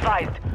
advised.